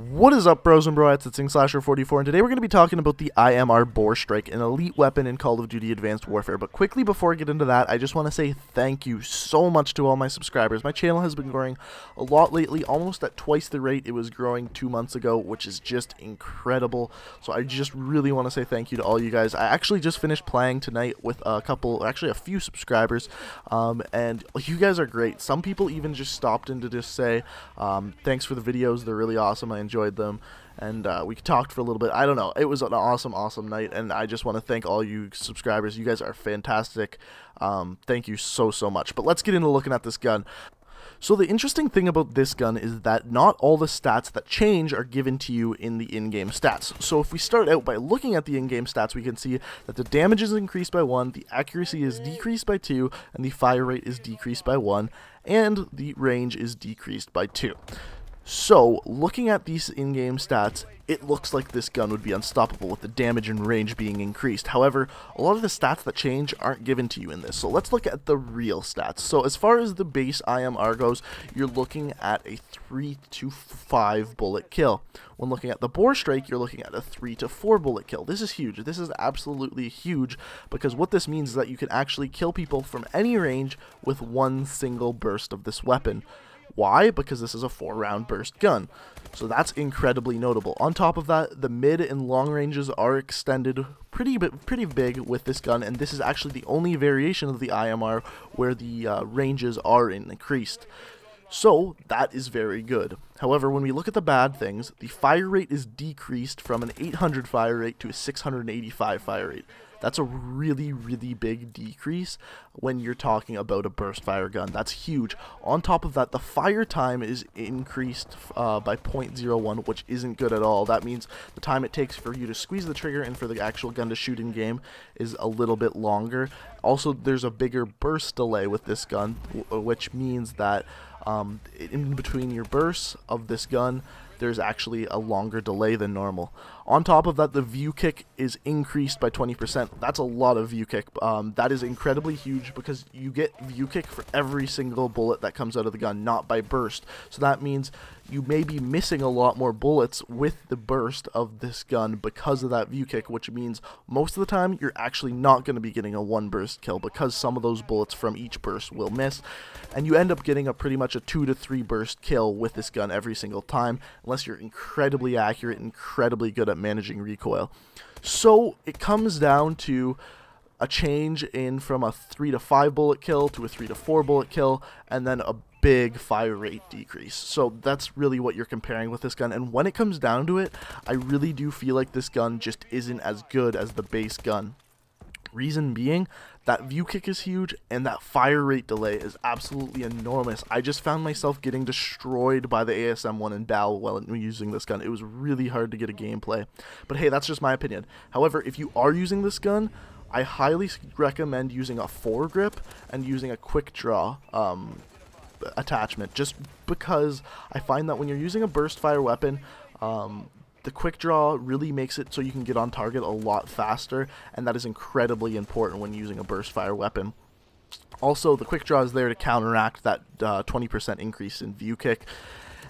What is up, bros and broettes? It's Slasher44, and today we're going to be talking about the IMR Boar Strike, an elite weapon in Call of Duty Advanced Warfare. But quickly, before I get into that, I just want to say thank you so much to all my subscribers. My channel has been growing a lot lately, almost at twice the rate it was growing two months ago, which is just incredible. So I just really want to say thank you to all you guys. I actually just finished playing tonight with a couple, actually a few subscribers, um, and you guys are great. Some people even just stopped in to just say, um, thanks for the videos, they're really awesome, I enjoyed them, and uh, we talked for a little bit. I don't know. It was an awesome, awesome night, and I just want to thank all you subscribers. You guys are fantastic. Um, thank you so, so much. But let's get into looking at this gun. So the interesting thing about this gun is that not all the stats that change are given to you in the in-game stats. So if we start out by looking at the in-game stats, we can see that the damage is increased by 1, the accuracy is decreased by 2, and the fire rate is decreased by 1, and the range is decreased by 2. So, looking at these in-game stats, it looks like this gun would be unstoppable with the damage and range being increased. However, a lot of the stats that change aren't given to you in this. So let's look at the real stats. So as far as the base IMR goes, you're looking at a 3 to 5 bullet kill. When looking at the Boar Strike, you're looking at a 3 to 4 bullet kill. This is huge. This is absolutely huge because what this means is that you can actually kill people from any range with one single burst of this weapon. Why? Because this is a four round burst gun. So that's incredibly notable. On top of that, the mid and long ranges are extended pretty pretty big with this gun, and this is actually the only variation of the IMR where the uh, ranges are increased. So, that is very good. However, when we look at the bad things, the fire rate is decreased from an 800 fire rate to a 685 fire rate. That's a really, really big decrease when you're talking about a burst fire gun. That's huge. On top of that, the fire time is increased uh, by 0.01, which isn't good at all. That means the time it takes for you to squeeze the trigger and for the actual gun to shoot in game is a little bit longer. Also, there's a bigger burst delay with this gun, which means that um, in between your bursts of this gun, there's actually a longer delay than normal. On top of that, the view kick is increased by 20%. That's a lot of view kick. Um, that is incredibly huge because you get view kick for every single bullet that comes out of the gun, not by burst. So that means you may be missing a lot more bullets with the burst of this gun because of that view kick, which means most of the time you're actually not going to be getting a one burst kill because some of those bullets from each burst will miss, and you end up getting a pretty much a two to three burst kill with this gun every single time, unless you're incredibly accurate, incredibly good at managing recoil. So it comes down to a change in from a 3 to 5 bullet kill to a 3 to 4 bullet kill, and then a big fire rate decrease. So that's really what you're comparing with this gun. And when it comes down to it, I really do feel like this gun just isn't as good as the base gun. Reason being, that view kick is huge and that fire rate delay is absolutely enormous. I just found myself getting destroyed by the ASM-1 and BAL while using this gun. It was really hard to get a gameplay. But hey, that's just my opinion. However, if you are using this gun, I highly recommend using a foregrip and using a quick draw um, attachment just because I find that when you're using a burst fire weapon, um, the quick draw really makes it so you can get on target a lot faster, and that is incredibly important when using a burst fire weapon. Also, the quick draw is there to counteract that 20% uh, increase in view kick,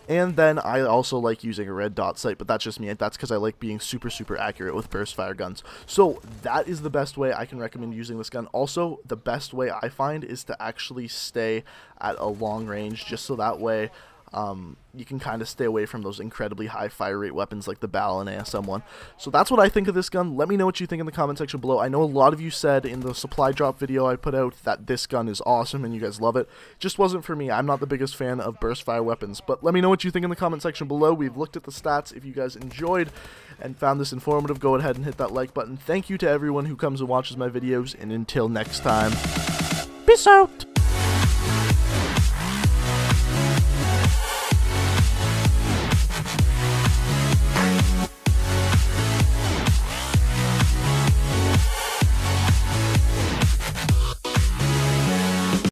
and then I also like using a red dot sight, but that's just me. That's because I like being super, super accurate with burst fire guns. So that is the best way I can recommend using this gun. Also, the best way I find is to actually stay at a long range, just so that way um, you can kind of stay away from those incredibly high fire rate weapons like the BAL and ASM-1. So that's what I think of this gun. Let me know what you think in the comment section below. I know a lot of you said in the supply drop video I put out that this gun is awesome and you guys love it. it just wasn't for me. I'm not the biggest fan of burst fire weapons. But let me know what you think in the comment section below. We've looked at the stats. If you guys enjoyed and found this informative, go ahead and hit that like button. Thank you to everyone who comes and watches my videos. And until next time, peace out!